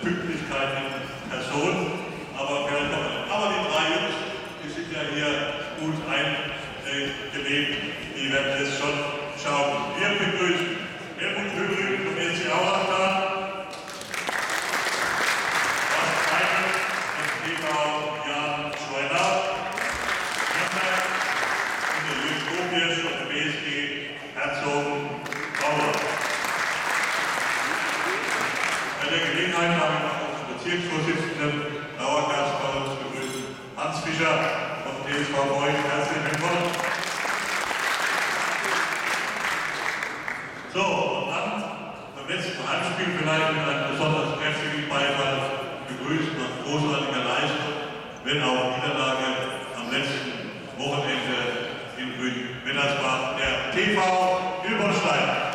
Pünktlichkeit in Person. Aber, aber die drei Jungs, die sind ja hier gut eingelebt. Die werden jetzt schon schauen. Wir begrüßen Helmut Hübel vom EC Auertal. That's over. Bezirksvorsitzenden Dauergast bei uns begrüßen, Hans Fischer vom TSV Moin. Herzlich willkommen. So, und dann beim letzten Heimspiel vielleicht mit einem besonders kräftigen Beifall begrüßt nach großartiger Leistung, wenn auch Niederlage am letzten Wochenende in Grün-Wennersbach, der TV Ilberstein.